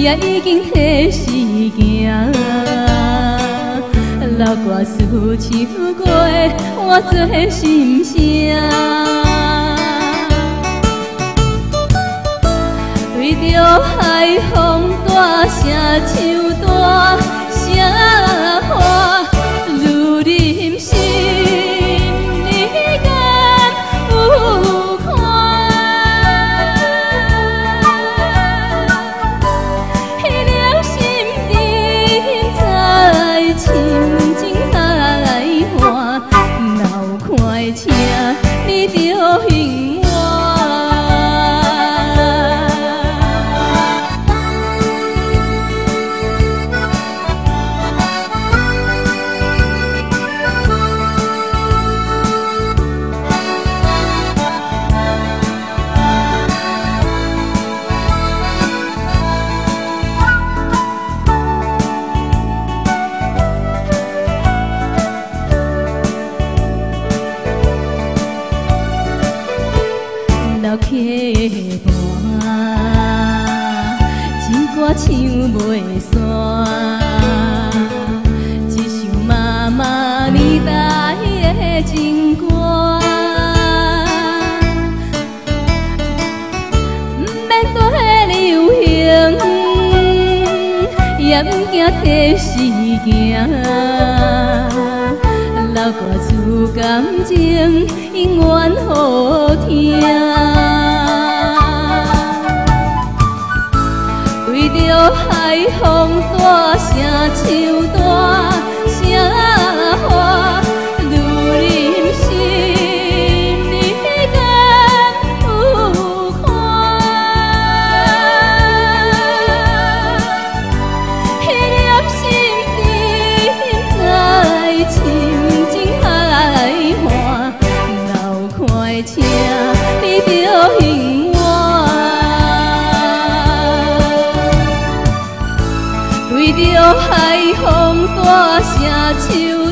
也已经提示行。老歌词唱过，我做心声。对着海风大声唱你着 đâu? 客伴，情歌唱袂煞，一首妈妈年代的情歌。免对流行，也不惊替时行。老歌词感情，永远好听。风大声唱大声话，如人心你敢有看？大声唱